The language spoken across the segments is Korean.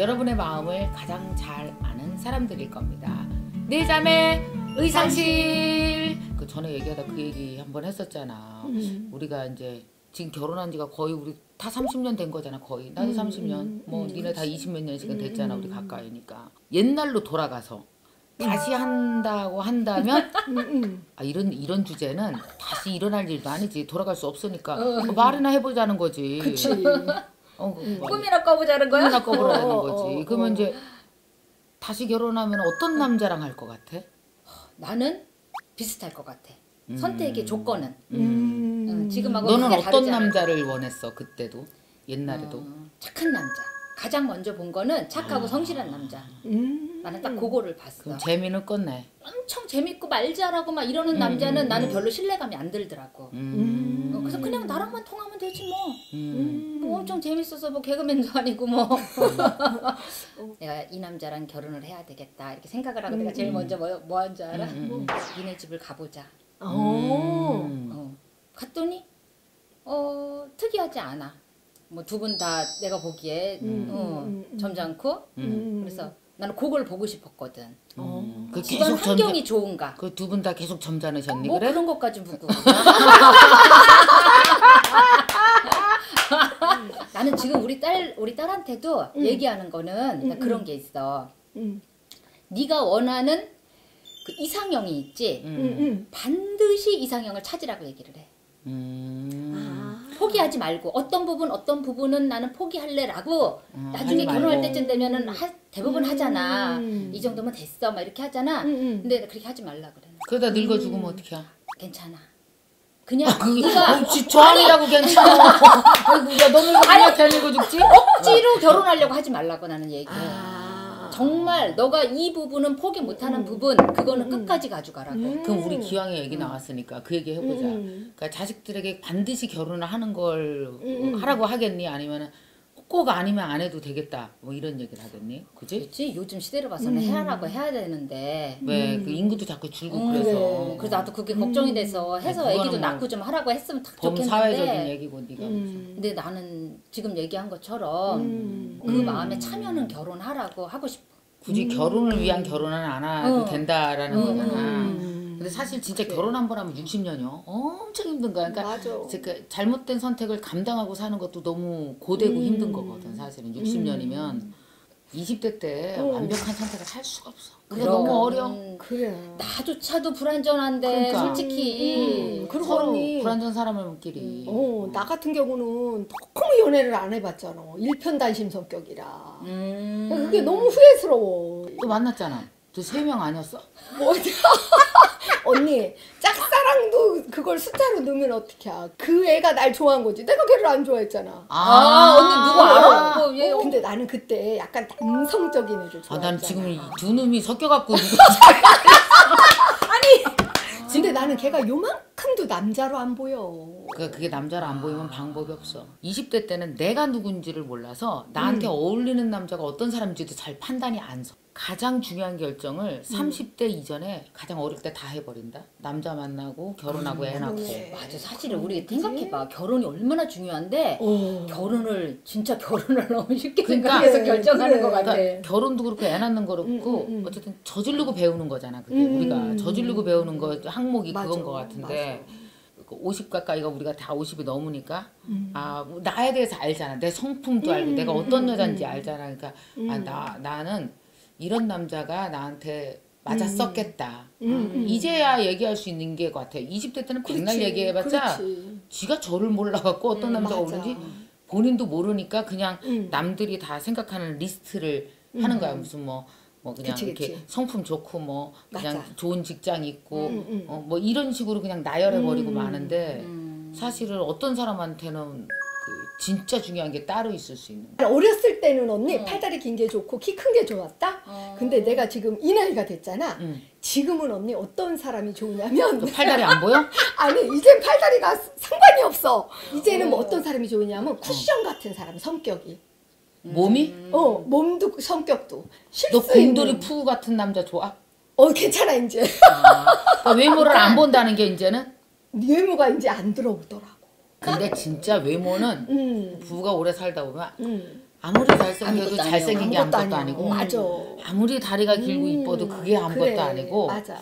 여러분의 마음을 가장 잘 아는 사람들일 겁니다. 내 자매 의상실. 그 전에 얘기하다 그 얘기 한번 했었잖아. 음. 우리가 이제 지금 결혼한 지가 거의 우리 다 30년 된 거잖아 거의 나도 음, 30년 음, 뭐 음, 니네 다 20 몇 년씩은 됐잖아 우리 음. 가까이니까 옛날로 돌아가서 다시 한다고 한다면 음, 음. 아 이런 이런 주제는 다시 일어날 일도 아니지 돌아갈 수 없으니까 어. 뭐 말이나 해보자는 거지 그치. 어, 그 뭐, 꿈이나 꿔보자는 거야? 꿈이나 꿔보라는 어, 어, 거지 어, 그러면 어. 이제 다시 결혼하면 어떤 남자랑 할 것 같아? 나는 비슷할 것 같아. 선택의 조건은 음. 응, 지금하고 너는 어떤. 남자를 원했어 그때도 옛날에도 어, 착한 남자. 가장 먼저 본 거는 착하고 성실한 남자. 음. 나는 딱 그거를 봤어. 그럼 재미는 껐네 엄청 재밌고 말 잘하고 막 이러는 음, 남자는 음, 나는 음. 별로 신뢰감이 안 들더라고. 음. 어, 그래서 그냥 나랑만 통하면 되지 뭐. 음. 뭐 엄청 재밌어서 뭐 개그맨도 아니고 뭐. 내가 이 남자랑 결혼을 해야 되겠다 이렇게 생각을 하고 내가 제일 먼저 뭐, 뭐 한 줄 알아? 음, 음, 음. 니네 집을 가보자. 어. 음. 어. 갔더니 어 특이하지 않아. 뭐 두 분 다 내가 보기에 음, 어, 음, 음. 점잖고 음. 그래서 나는 그걸 보고 싶었거든. 어. 그 집안 계속 환경이 좋은가? 그 두 분 다 계속 점잖으셨니 뭐 그래? 그런 것까지 묻고. 나는 지금 우리 딸 우리 딸한테도 음. 얘기하는 거는 음, 그런 게 있어. 음. 네가 원하는 그 이상형이 있지. 음. 음. 음. 반드시 이상형을 찾으라고 얘기를 해. 음. 아. 포기하지 말고 어떤 부분 어떤 부분은 나는 포기할래라고 음, 나중에 결혼할. 때쯤 되면은 하- 대부분 음. 하잖아. 이 정도면 됐어, 막 이렇게 하잖아. 음, 음. 근데 그렇게 하지 말라 그래. 그러다 늙어 죽으면 어떡해? 괜찮아. 그냥 그게 네가 어, 지- 저항이라고 괜찮아. 야, 너무 그냥 잘 늙어 죽지? 억지로 결혼하려고 하지 말라고 나는 얘기해. 아. 정말 너가 이 부분은 포기 못하는 음. 부분 그거는 음. 끝까지 가져가라고. 음. 그럼 우리 기왕에 얘기 나왔으니까 그 얘기 해보자. 음. 그러니까 자식들에게 반드시 결혼을 하는 걸 음. 하라고 하겠니? 아니면은 꼭 아니면 안 해도 되겠다. 뭐 이런 얘기를 하겠니? 그지? 그렇지 요즘 시대를 봐서는 음. 해라고 해야 되는데. 왜 음. 그 인구도 자꾸 줄고 음, 그래서 그래. 그래서 나도 그게 걱정이 돼서 해서 애기도 뭐 낳고 좀 하라고 했으면 딱 범사회적인 좋겠는데. 얘기고 네가 음. 근데 나는 지금 얘기한 것처럼 음. 그 음. 마음에 차면은 결혼하라고 하고 싶어. 굳이 결혼을 위한 결혼은 안 해도 어. 된다라는 음. 거잖아. 음. 근데 사실 진짜 그래. 결혼 한 번 하면 60년이요. 엄청 힘든 거야. 그러니까 맞아. 그 잘못된 선택을 감당하고 사는 것도 너무 고되고 음. 힘든 거거든. 사실은 60년이면 20대 때 어. 완벽한 선택을 할 수가 없어. 그게 그럼. 너무 어려. 그래. 나조차도 불안전한데 그러니까. 솔직히 음. 그리고 서로 언니. 불안전 사람들끼리. 어, 나 같은 경우는 너무 연애를 안 해봤잖아. 일편단심 성격이라. 음. 그게 너무 후회스러워. 또 만났잖아. 저세명 아니었어? 뭐, 언니, 짝사랑도 그걸 숫자로 넣으면 어떡해. 그 애가 날 좋아한 거지. 내가 걔를 안 좋아했잖아. 아, 언니 누구 알아? 뭐, 얘 어, 근데 나는 그때 약간 남성적인 애를 아, 좋아했잖아. 난 지금 이두 놈이 섞여갖고 누구 근데 나는 걔가 요만큼 도 남자로 안 보여. 그 그게 남자로 안 보이면 방법이 없어. 20대 때는 내가 누군지를 몰라서 나한테 음. 어울리는 남자가 어떤 사람인지도 잘 판단이 안 서. 가장 중요한 음. 결정을 30대 이전에 가장 어릴 때 다 해버린다. 남자 만나고 결혼하고 애 낳고. 그러네. 맞아 사실은 우리 생각해봐 결혼이 얼마나 중요한데 어. 결혼을 진짜 결혼을 너무 쉽게 그러니까. 생각해서 그래, 결정하는 그래. 것 같아. 그러니까 결혼도 그렇고 애 낳는 거 그렇고 음, 음, 음. 어쨌든 저지르고 배우는 거잖아. 그게 음, 우리가 음. 저지르고 배우는 거 항목이 맞아, 그건 거 같은데. 50 가까이가 우리가 다 50이 넘으니까 아뭐 나에 대해서 알잖아 내 성품도 알고 음, 내가 어떤 음, 여잔지 음. 알잖아 그러니까 아 음. 나 나는 이런 남자가 나한테 맞았었겠다 음, 음. 이제야 얘기할 수 있는 게 같아 20대 때는 백날 그렇지, 얘기해봤자 그렇지. 지가 저를 몰라갖고 어떤 음, 남자가. 오는지 본인도 모르니까 그냥 음. 남들이 다 생각하는 리스트를 하는 거야 무슨 뭐 뭐 그냥 그치, 이렇게 그치. 성품 좋고 뭐 그냥 맞아. 좋은 직장 있고 음, 음. 어, 뭐 이런 식으로 그냥 나열해 버리고 음. 마는데 음. 사실은 어떤 사람한테는 그 진짜 중요한 게 따로 있을 수 있는 거야. 어렸을 때는 언니 어. 팔다리 긴 게 좋고 키 큰 게 좋았다. 어. 근데 내가 지금 이 나이가 됐잖아. 응. 지금은 언니 어떤 사람이 좋으냐면 너 팔다리 안 보여? 아니 이젠 팔다리가 상관이 없어. 이제는 뭐 어. 어떤 사람이 좋으냐면 쿠션 같은 사람 성격이. 몸이? 어 몸도 성격도. 쉴너수 있는. 곰돌이 푸 같은 남자 좋아? 어 괜찮아 이제 아, 외모를 안 본다는 게 이제는? 외모가 이제 안 들어오더라고. 근데 진짜 외모는 음. 부부가 오래 살다 보면 음. 아무리 잘생겨도 아무것도 잘생긴 게 아무것도 아무것도. 아니고 맞아. 아무리 다리가 길고 음, 이뻐도 그게 아무것도 그래, 아니고 맞아.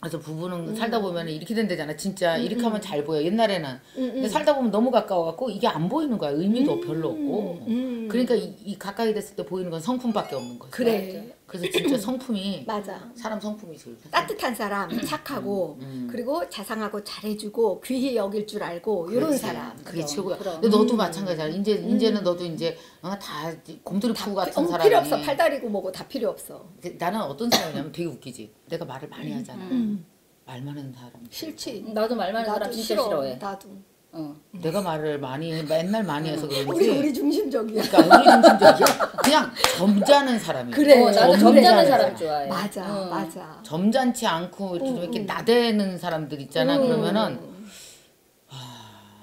그래서 부부는 살다 보면 이렇게 된다잖아. 진짜 이렇게 하면 잘 보여. 옛날에는. 음, 근데 살다 보면 너무 가까워갖고 이게 안 보이는 거야. 의미도 별로 없고. 음. 그러니까 이, 이 가까이 됐을 때 보이는 건 성품밖에 없는 거지. 그래. 그래서 진짜 성품이 맞아. 사람 성품이 제일 따뜻한 사람, 착하고 음. 그리고 자상하고 잘해주고 귀히 여길 줄 알고 이런. 사람. 그게 그럼, 최고야. 그럼. 근데 너도 마찬가지야. 이제 이제는 너도 이제 어, 다 곰돌이 푸 같은 어, 사람이. 필요 없어. 팔다리고 뭐고 다 필요 없어. 그 나는 어떤 사람이냐면 되게 웃기지. 내가 말을 많이 하잖아. 음. 말 많은 사람. 싫지. 나도 말 많은 사람 나도 진짜 싫어. 싫어해. 나도. 어. 내가 말을 많이 해, 맨날 많이 해서 그런지. 우리 우리 중심적이야. 그러니까 우리 중심적이야. 그냥 점잖은 사람이. 그래. 어, 나도. 점잖은. 사람 좋아해. 맞아, 응. 맞아. 점잖지 않고 이렇게, 좀 응, 이렇게 응. 나대는 사람들 있잖아. 음. 그러면은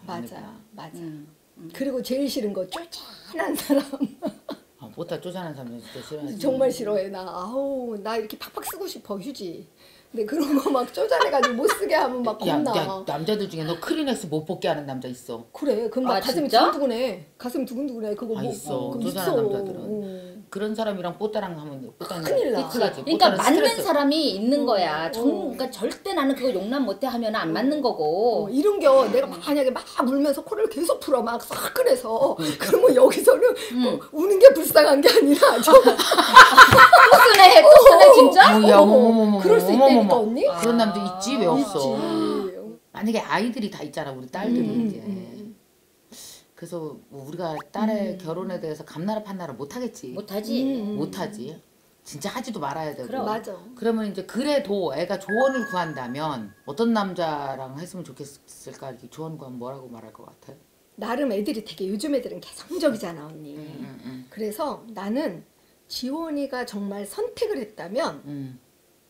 맞아, 맞아. 음. 그리고 제일 싫은 거 쪼잔한 사람 아, 못다 쪼잔한 사람 진짜 싫어하지. 정말 싫어해 나. 아우 나 이렇게 팍팍 쓰고 싶어 휴지. 근데 그런 거 막 쪼잔해가지고 못 쓰게 하면 막 야, 겁나. 야, 남자들 중에 너 크리넥스 못 쓰게 하는 남자 있어. 그래, 그럼 막 아, 가슴이 진짜? 두근두근해. 가슴 두근두근해. 그거 아, 뭐 있어. 쪼잔한 있어. 남자들은. 어. 그런 사람이랑 뽀따랑 하면 뽀따는 큰일 나. 그러니까 맞는 스트레스. 사람이 있는 거야. 어. 정, 그러니까 절대 나는 그거 용납 못해 하면 안 맞는 어, 거고. 이런 겨 내가 만약에 막 울면서 코를 계속 풀어 막 사끈해서 그러면 여기서는 어, 우는 게 불쌍한 게 아니라 좀 또 쓰네, 또 쓰네. 어, 야, 어머머머. 그럴 수. 있다니까 언니 그런 남자 있지 왜 없어? 있지 만약에 아이들이 다 있잖아 우리 딸들이 음, 이제. 음. 그래서 뭐 우리가 딸의 결혼에 대해서 감나라 판나라 못 하겠지. 못하지. 음. 못 하지. 진짜 하지도 말아야 되고. 그럼. 맞아 그러면 이제 그래도 애가 조언을 구한다면 어떤 남자랑 했으면 좋겠을까 이렇게 조언 구하면 뭐라고 말할 것 같아? 나름 애들이 되게 요즘 애들은 개성적이잖아 언니 그래서 나는 지원이가 정말 선택을 했다면 응.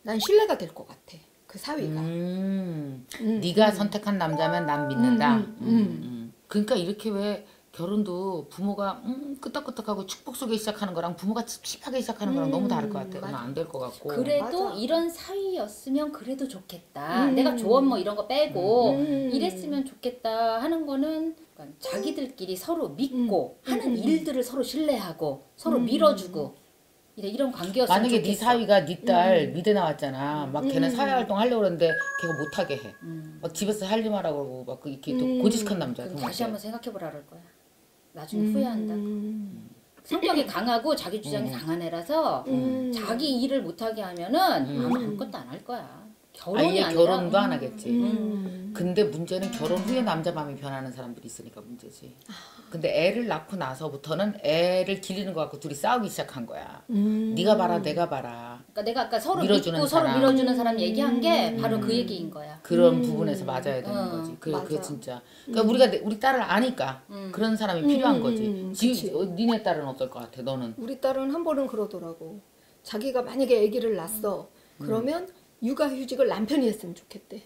난 신뢰가 될 것 같아 그 사위가 음. 음, 네가 선택한 남자면 난 믿는다. 음, 음, 음, 음. 그러니까 이렇게 왜 결혼도 부모가 음, 끄떡끄떡하고 축복 속에 시작하는 거랑 부모가 찝찝하게 시작하는 거랑 음, 너무 다를 것 같아. 그건 맞아. 안될 것 같고. 그래도 맞아. 이런 사이였으면 그래도 좋겠다. 음. 내가 조언 뭐 이런 거 빼고 음. 이랬으면 좋겠다 하는 거는 자기들끼리 서로 믿고 음. 하는 음. 일들을 서로 신뢰하고 서로 음. 밀어주고 이런 관계였으면 만약에 네 좋겠어. 사위가 네딸 미대 나왔잖아. 막 걔는 음. 사회 활동 하려고 그러는데 걔가 못 하게 해. 음. 막 집에서 하고 그러고 막 이렇게 또 음. 고지식한 남자야. 그럼 다시? 한번 생각해보라 그럴 거야. 나중에 후회한다. 음. 성격이 강하고 자기 주장이 음. 강한 애라서 음. 자기 일을 못하게 하면은 음. 아무 아무것도 안 할 거야. 결혼이 아예 결혼도 안 하겠지. 음. 근데 문제는 결혼 후에 남자 마음이 변하는 사람들이 있으니까 문제지. 근데 애를 낳고 나서부터는 애를 기르는 것 같고 둘이 싸우기 시작한 거야. 음. 네가 봐라 내가 봐라. 그러니까 내가 아까 서로 밀어주는 믿고 서로 사람. 밀어주는 사람 얘기한 게 음. 바로 그 얘기인 거야. 그런 음. 부분에서 맞아야 되는 어, 거지. 그, 맞아. 그게 진짜. 그러니까 우리가 내- 우리 딸을 아니까 음. 그런 사람이 음, 필요한 음, 거지. 음, 지. 어, 니네 딸은 어떨 것 같아? 너는? 우리 딸은 한 번은 그러더라고. 자기가 만약에 아기를 낳았어. 그러면 육아휴직을 남편이 했으면 좋겠대.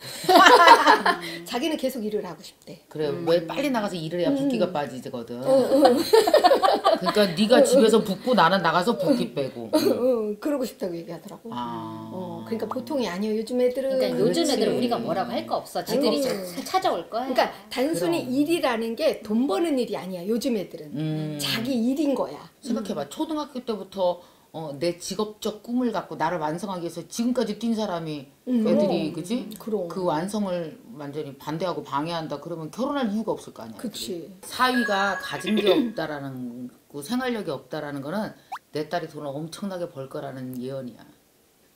자기는 계속 일을 하고 싶대. 그래 음. 왜 빨리 나가서 일을 해야 붓기가 음. 빠지거든. 어, 어, 그러니까 네가 집에서 붓고 나는 나가서 붓기 빼고. 어, 그러고 싶다고 얘기하더라고. 아. 어, 그러니까 보통이 아니에요. 요즘 애들은. 그러니까 요즘 그렇지. 애들은 우리가 뭐라고 할 거 없어. 지들이 음. 자- 찾아올 거야. 그러니까 단순히 그럼. 일이라는 게 돈 버는 일이 아니야. 요즘 애들은 음. 자기 일인 거야. 생각해봐. 초등학교 때부터 어, 내 직업적 꿈을 갖고 나를 완성하기 위해서 지금까지 뛴 사람이 음. 애들이 어, 그지? 그럼. 그 완성을 완전히 반대하고 방해한다. 그러면 결혼할 이유가 없을 거 아니야. 그치. 사위가 가진 게 없다라는 거, 생활력이 없다라는 거는 내 딸이 돈을 엄청나게 벌 거라는 예언이야.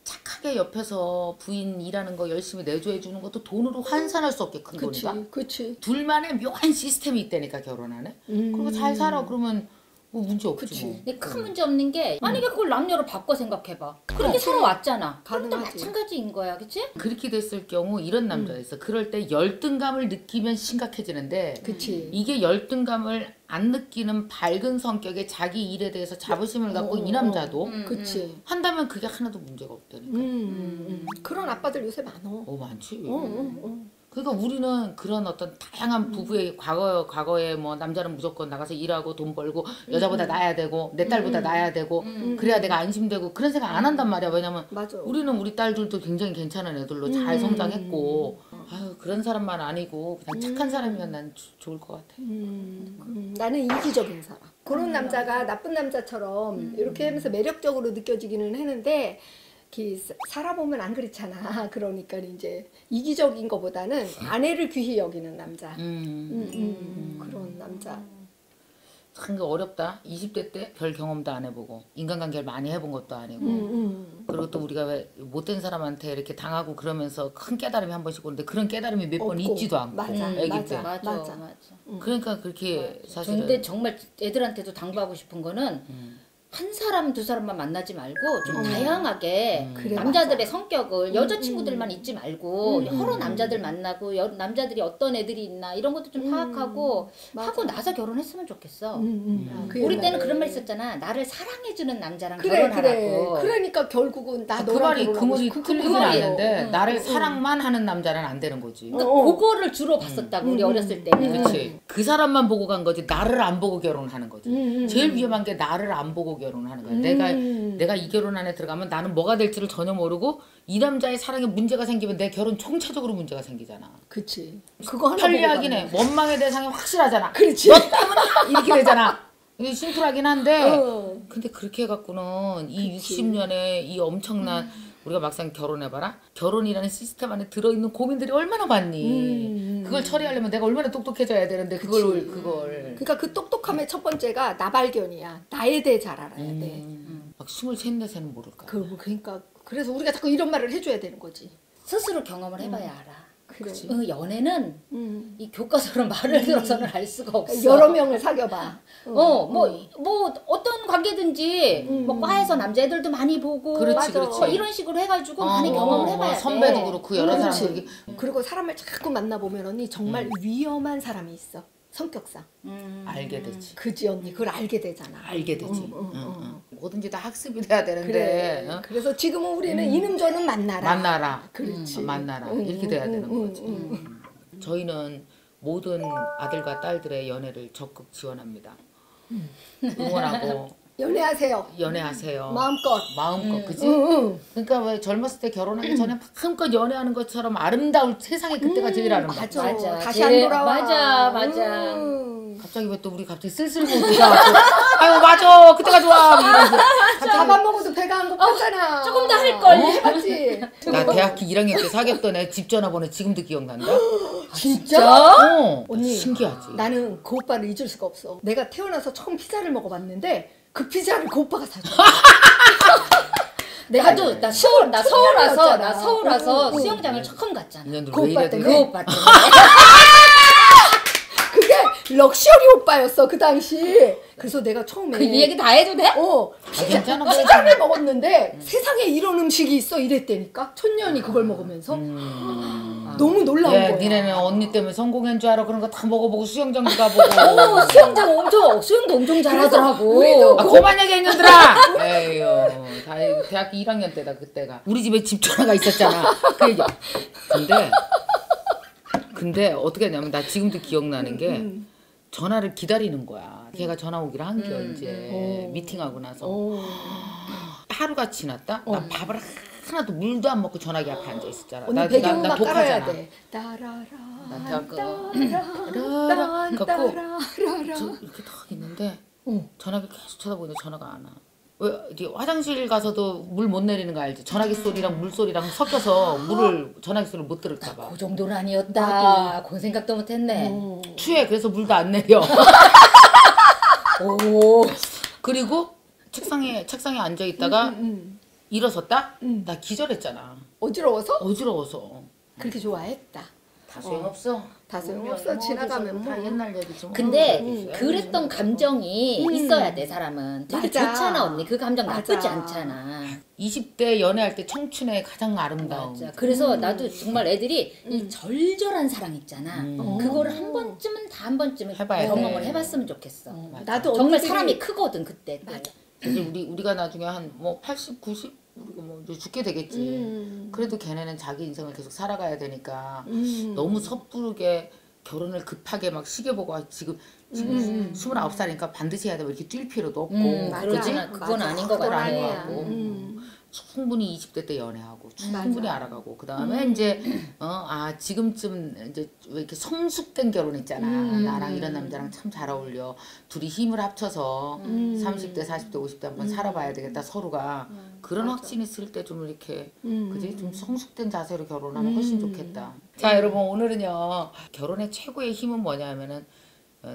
착하게 옆에서 부인 일하는 거 열심히 내조해 주는 것도 돈으로 환산할 수 없게 큰 그치. 돈이다. 그치. 둘만의 묘한 시스템이 있다니까 결혼하네. 음. 그리고 잘 살아 그러면 뭐 문제 없지 그치. 뭐. 근데 큰 문제 없는 게 만약에 그걸 남녀로 바꿔 생각해봐. 그렇게. 살아왔잖아. 가능하지. 마찬가지인 거야, 그치? 그렇게 됐을 경우 이런 남자가 있어. 그럴 때 열등감을 느끼면 심각해지는데 그치. 이게 열등감을 안 느끼는 밝은 성격의 자기 일에 대해서 자부심을 갖고 어, 이 어, 남자도 음, 그치. 한다면 그게 하나도 문제가 없다니까. 음, 음, 음. 그런 아빠들 요새 많어. 어 많지. 어, 어, 어. 그러니까 우리는 그런 어떤 다양한 부부의 과거 과거에 뭐 남자는 무조건 나가서 일하고 돈 벌고 여자보다 나야 되고 내 딸보다 나야 되고 그래야 내가 안심되고 그런 생각 안 한단 말이야. 왜냐면 맞아. 우리는 우리 딸들도 굉장히 괜찮은 애들로 잘 성장했고 아유 그런 사람만 아니고 그냥 착한 사람이면 난 주- 좋을 것 같아. 음, 음, 나는 이기적인 사람. 그런 남자가 나쁜 남자처럼 이렇게 하면서 매력적으로 느껴지기는 했는데 이렇게 사- 살아보면 안 그렇잖아. 그러니까 이제 이기적인 것보다는 아내를 귀히 여기는 남자. 음. 음, 음, 그런 남자. 참 어렵다. 20대 때 별 경험도 안 해보고 인간관계를 많이 해본 것도 아니고 음, 음. 그리고 또 우리가 왜 못된 사람한테 이렇게 당하고 그러면서 큰 깨달음이 한 번씩 오는데 그런 깨달음이 몇 번. 있지도 않고 맞아, 애기 맞아. 때 맞아, 맞아. 맞아. 그러니까 그렇게 사실은 근데 정말 애들한테도 당부하고 싶은 거는 음. 한 사람 두 사람만 만나지 말고 좀 다양하게 음. 그래, 남자들의. 성격을 여자친구들만 있지 말고 음, 여러 음. 남자들 만나고 여, 남자들이 어떤 애들이 있나 이런 것도 좀 파악하고 맞아. 하고 나서 결혼했으면 좋겠어. 음, 음. 그 우리 때는. 그런 말 있었잖아. 나를 사랑해주는 남자랑 그래 그래. 결혼하라고. 그러니까 결국은 나그 너랑 말이 그 말이. 틀리진. 않는데 응. 나를 사랑만 하는 남자는 안 되는 거지. 그러니까 어. 그거를 주로 봤었다고 우리 음, 어렸을 때는. 그렇지. 그 사람만 보고 간 거지 나를 안 보고 결혼하는 거지. 음, 음, 제일 위험한 게 나를 안 보고 결혼하는 거야. 내가 음. 내가 이 결혼 안에 들어가면 나는 뭐가 될지를 전혀 모르고 이 남자의 사랑에 문제가 생기면 내 결혼 총체적으로 문제가 생기잖아. 그치. 그거 하나 편리하긴 해. 원망의 대상이 확실하잖아. 그렇지. 너 때문에 이렇게 되잖아. 이게 심플하긴 한데 어. 근데 그렇게 해갖고는 이 60년의 이 엄청난 우리가 막상 결혼해봐라 결혼이라는 시스템 안에 들어있는 고민들이 얼마나 많니 음. 그걸 처리하려면 내가 얼마나 똑똑해져야 되는데 그걸 그걸 그러니까 그 똑똑함의 첫 번째가 나 발견이야. 나에 대해 잘 알아야 돼. 음, 막 스물셋 네세는 모를까 그 그러니까 그래서 우리가 자꾸 이런 말을 해줘야 되는 거지. 스스로 경험을 해봐야 알아. 그래. 어, 연애는 음. 이 교과서로 말을 들어서는 알 수가 없어. 여러 명을 사귀어봐. 어, 뭐, 뭐, 어떤 관계든지, 뭐, 과에서 남자애들도 많이 보고, 그렇지, 맞아. 그렇지. 뭐 이런 식으로 해가지고 많이 어, 경험을 어, 해봐야 선배도 돼. 그렇고 여러 그렇지. 사람 그리고 사람을 자꾸 만나보면 언니 정말 음. 위험한 사람이 있어. 성격상. 음. 알게 되지 그지 언니 그걸 알게 되잖아. 알게 되지 응, 응. 응. 뭐든지 다 학습이 돼야 되는데 그래. 어? 그래서 지금은 우리는 이놈저놈 만나라. 만나라 그렇지. 음, 만나라 응, 이렇게 응, 돼야 응, 되는 응, 거지 응. 음. 저희는 모든 아들과 딸들의 연애를 적극 지원합니다 응원하고 연애하세요. 연애하세요 마음껏. 마음껏 그지 응, 응. 그러니까 왜 젊었을 때 결혼하기 전에 마음껏 연애하는 것처럼 아름다울 세상에 그때가 제일 아름답다 맞아. 맞아. 다시 제일- 안 돌아와. 맞아, 맞아. 음. 갑자기 왜 또 우리 갑자기 쓸쓸모드가 아유 맞아 그때가 좋아 밥안 먹어도 배가 안 고팠잖아. 조금 더 할걸. 어, 맞지? 나 대학교 1학년 때 사귀었던 애 집 전화번호 지금도 기억난다 진짜? 어 언니. 신기하지 나는 그 오빠를 잊을 수가 없어. 내가 태어나서 처음 피자를 먹어봤는데 그 피자를 그 오빠가 사줘. 내가 나도, 나 서울, 나 서울 와서. 나 서울 와서. 수영장을 처음 갔잖아. 그왜 오빠 때문에? 그 오빠 때문에. 럭셔리 오빠였어 그 당시. 그래서 내가 처음에 그 얘기 다 해도 돼? 어 아, 괜찮아 피자를 먹었는데 세상에 이런 음식이 있어 이랬다니까 촌년이 그걸 먹으면서 너무 놀라운 예, 거야. 니네는 언니 때문에 성공한 줄 알아. 그런 거 다 먹어보고 수영장도 가보고. 어, 수영장 엄청, 수영도 엄청 잘하더라고. 우리도 아, 그만 얘기해, 년들아! 에휴, 다 대학교 1학년 때다, 그때가. 우리 집에 집 전화가 있었잖아. 그 얘기. 근데, 근데 어떻게 했냐면, 나 지금도 기억나는 게, 음. 전화를 기다리는 거야. 걔가 전화 오기를 한 겨, 음, 이제. 음. 미팅하고 나서. 어. 하루가 지났다? 나 밥을 하나도 물도 안 먹고 전화기 앞에 앉아 있었잖아. 나, 나, 배경음악 나 깔아야 독하잖아. 돼. 따라라. 나 대학교 따라라. 라라. 갖고 따라라. 저 이렇게 딱 있는데 어. 전화기 계속 쳐다보는데 전화가 안 와. 왜 화장실 가서도 물 못 내리는 거 알지? 전화기 소리랑 물 소리랑 섞여서 물을 전화기 소리를 못 들을까 봐. 그 정도는 아니었다. 그 생각도 못했네. 어. 추해 그래서 물도 안 내려. 오. 그리고 책상에 책상에 앉아 있다가 음. 일어섰다? 음. 나 기절했잖아. 어지러워서 어지러워서. 그렇게 좋아했다. 다 소용없어. 다 소용없어. 지나가면 다 뭐. 옛날 얘기지. 뭐. 근데 음. 그랬던 감정이 있어야 돼 사람은 되게 맞아. 좋잖아 언니 그 감정 맞아. 나쁘지 않잖아 20대 연애할 때 청춘의 가장 아름다움. 맞아 그래서 나도 정말 애들이 이 절절한 사랑 있잖아 음. 그거를 한 번쯤은 다 한 번쯤은 해봐야 경험을 돼. 해봤으면 좋겠어 나도 정말 언니들이- 사람이 크거든 그때 때. 그래서 우리 우리가 나중에 한 뭐 80, 90 뭐 이제 죽게 되겠지. 음. 그래도 걔네는 자기 인생을 계속 살아가야 되니까 음. 너무 섣부르게 결혼을 급하게 막 시계 보고 아, 지금 지금 음. 29살이니까 반드시 해야 돼 이렇게 뛸 필요도 없고 음, 맞아. 그러지는 그건 맞아. 아닌 것 그건 같아요. 아니야. 하고. 음. 충분히 20대 때 연애하고 충분히 맞아. 알아가고 그 다음에 이제 어 아 지금쯤 이제 왜 이렇게 성숙된 결혼 있잖아 음. 나랑 이런 남자랑 참 잘 어울려 둘이 힘을 합쳐서 음. 30대 40대 50대 한번 살아봐야 되겠다 서로가 그런 맞아. 확신이 있을 때 좀 이렇게 음. 그지 좀 성숙된 자세로 결혼하면 훨씬 음. 좋겠다 자 여러분 오늘은요 결혼의 최고의 힘은 뭐냐면은 어,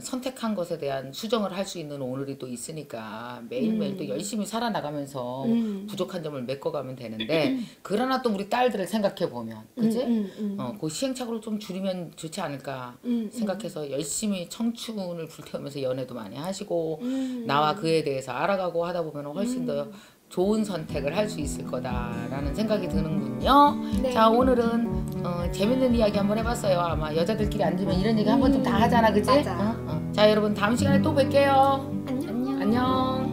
선택한 것에 대한 수정을 할 수 있는 오늘이 또 있으니까 매일매일 또 열심히 살아나가면서 음. 부족한 점을 메꿔가면 되는데 그러나 또 우리 딸들을 생각해 보면 그지? 음, 음, 음. 어, 그 시행착오를 좀 줄이면 좋지 않을까 음, 생각해서 열심히 청춘을 불태우면서 연애도 많이 하시고 음. 나와 그에 대해서 알아가고 하다 보면 훨씬 더 좋은 선택을 할 수 있을 거다라는 생각이 드는군요. 네. 자 오늘은 어, 재밌는 이야기 한번 해봤어요. 아마 여자들끼리 앉으면 이런 얘기 한 번쯤 다 하잖아, 그지? 어, 어. 자 여러분 다음 시간에 또 뵐게요. 안녕. 안녕.